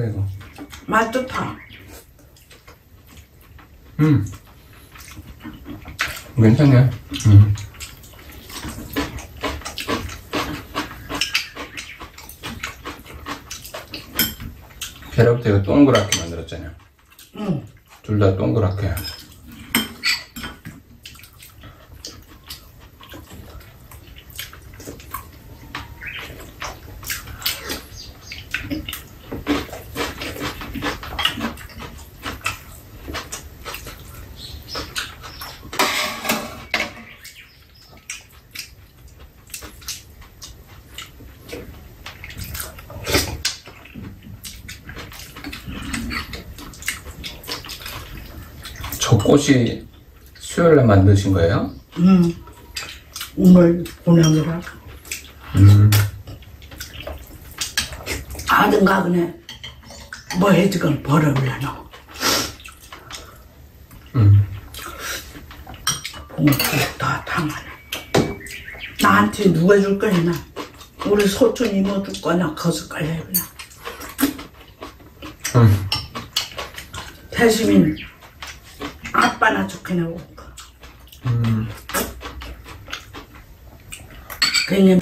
먹어보세요 이거 맛 좋다. 음 괜찮네 음. 계란부터 이거 동그랗게 만들었잖아요 응. 둘 다 동그랗게 저 꽃이 수요일 날 만드신 거예요? 응. 오늘 보내느라. 음. 아든가 그네 뭐 해지건 벌어올려놓. 음. 봉투 다 당하네. 나한테 누가 줄 거냐? 나. 우리 소촌 이모 줄 거냐? 거슬 거야 그냥. 음. 태시민 아빠나 좋겠네 고 음. 그냥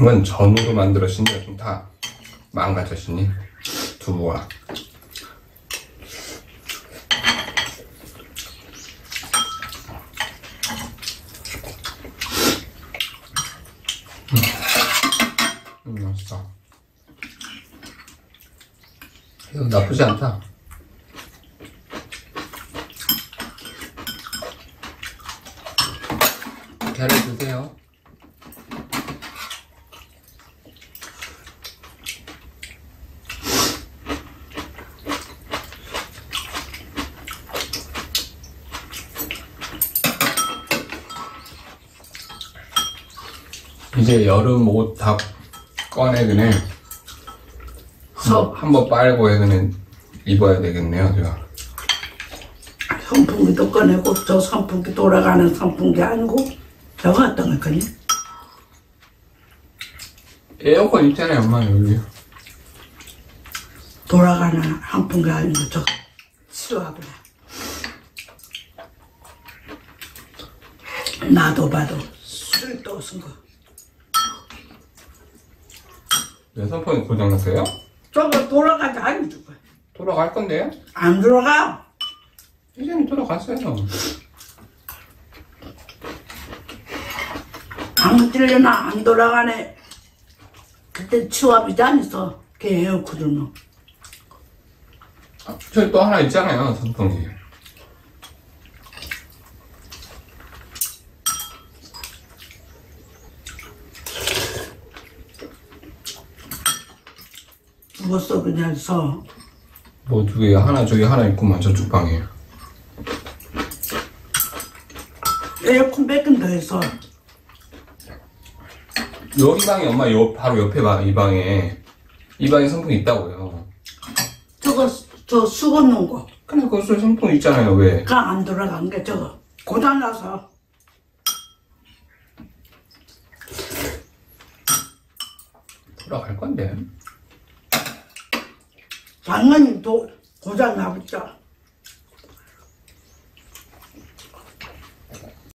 이건 전으로 만들었으니 좀다 망가졌으니 두부가 음, 음 맛있다 이거 나쁘지 않다. 계란 드세요. 이제 여름 옷 다 꺼내 그네 서 한번 빨고 해 그네 입어야 되겠네요 제가 선풍기도 꺼내고 저 선풍기 돌아가는 선풍기 아니고 저거 어떤 거 거니? 에어컨 있잖아요 엄마 여기 돌아가는 한풍기 아니고 저거 치워버려. 나도 봐도 술 떠쓴 거. 내 선풍기 고장났어요? 저거 돌아가지 아니 저거. 돌아갈 건데요? 안 돌아가. 이제는 돌아갔어요 안 찔려나 안 돌아가네. 그때 치와비지 않았어. 걔 에어컨들면. 아, 저기 또 하나 있잖아요 선풍기 죽었어 그냥 서. 뭐 두 개 하나 저기 하나 있구만 저쪽 방에. 에어컨 더 했어. 여기 방에 엄마 요 바로 옆에 방 이 방에. 이 방에 선풍기 있다고요. 저거 저 수건 놓은 거. 근데 거기서 선풍기 있잖아요 왜. 그안 돌아간 게 저거. 고장나서. 돌아갈 건데 당연히 도, 고장 나겠죠.